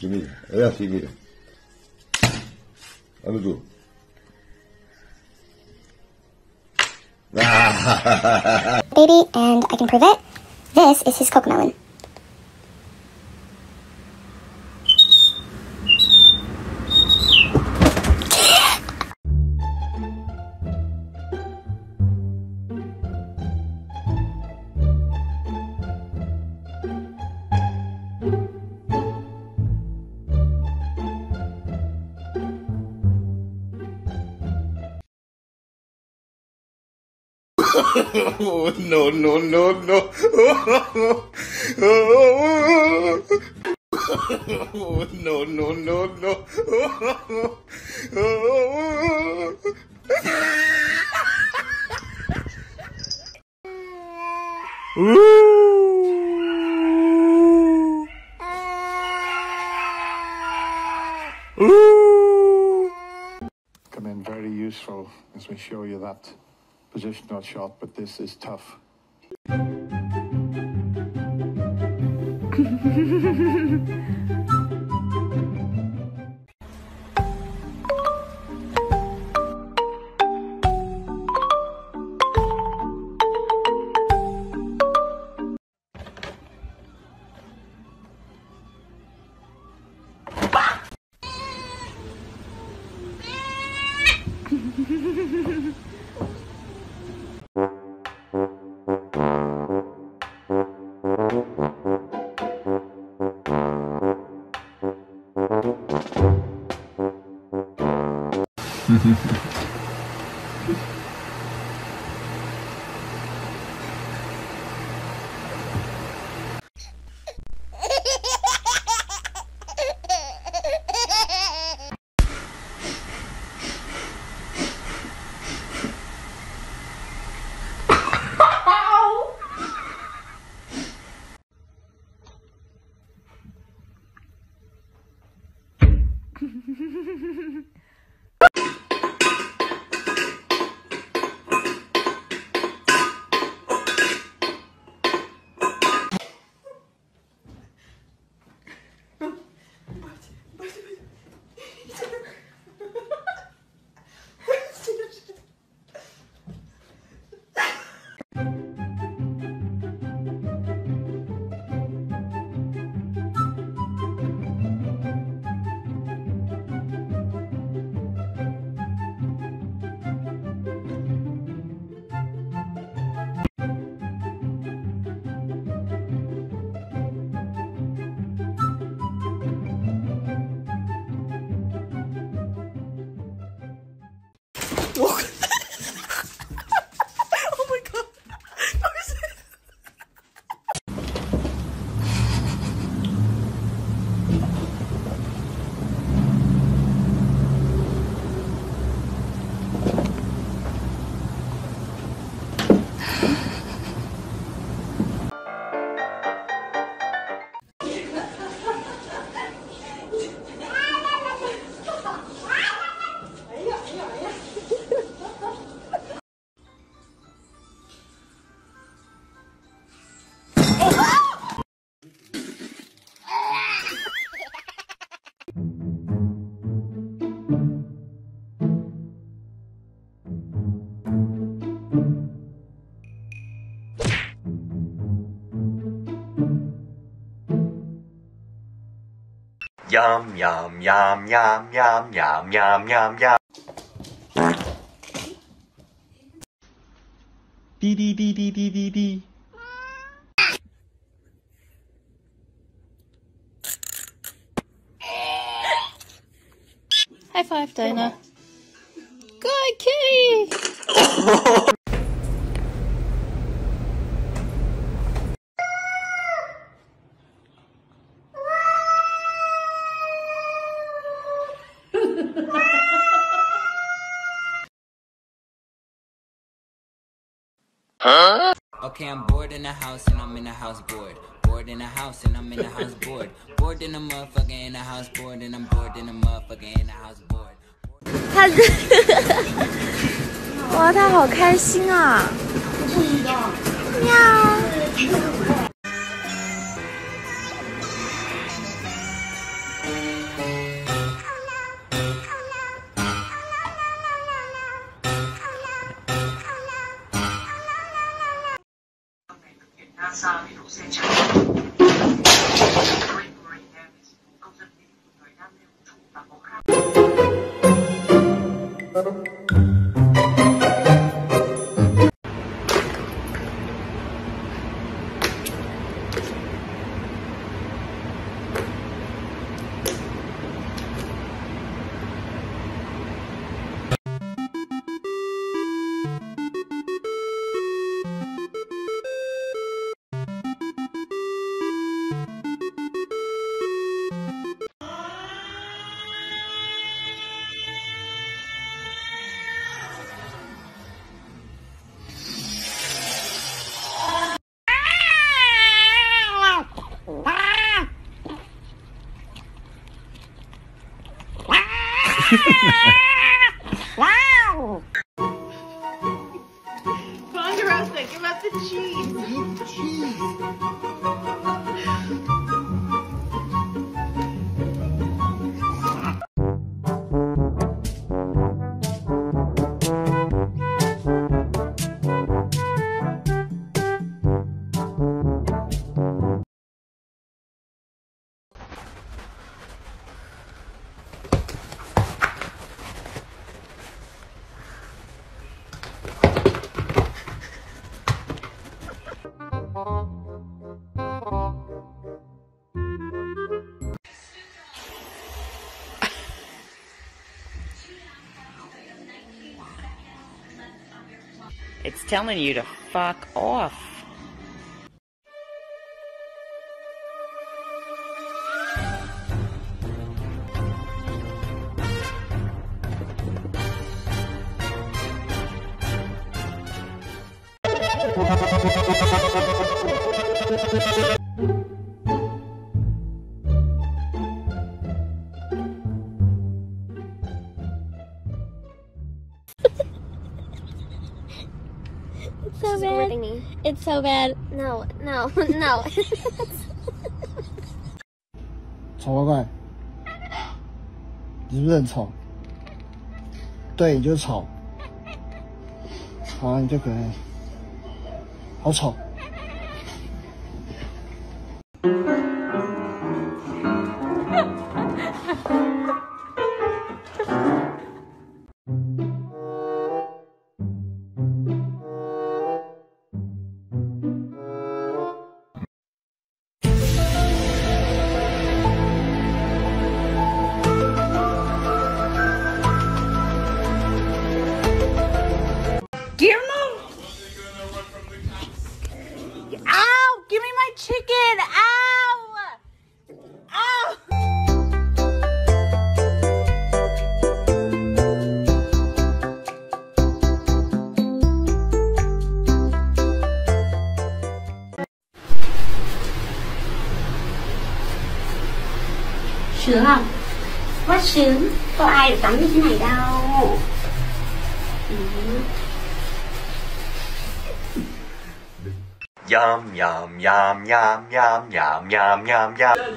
Aqui, mira. É assim, mira. Olha o baby, and I can prove it. This is his cocomelon. Oh, no, no, no, no. Oh, no, no, no, no. come in very useful as we show you that positional shot, but this is tough. 嗯 Yum yum yum yum yum yum yum yum yum. Dee dee dee dee dee dee dee. High five, Dinah. Good kitty! Okay, I'm bored in the house and I'm in the house bored. Bored in the house and I'm in the house bored. Bored in the motherfucker in the house bored and I'm bored in the motherfucker in the house bored. 他，哇，他好开心啊！喵。 I'm sorry. Wow! Ponderosa, give us the cheese. Eat cheese. It's telling you to fuck off. So bad. It's so bad. No, no, no. 丑乖乖，你是不是很丑？对，你就丑。好，你就可爱。好丑。Sướng không? Quá sướng. Có ai được tắm như thế này đâu. Ừ. Yum, yum, yum, yum, yum, yum, yum, yum, yum.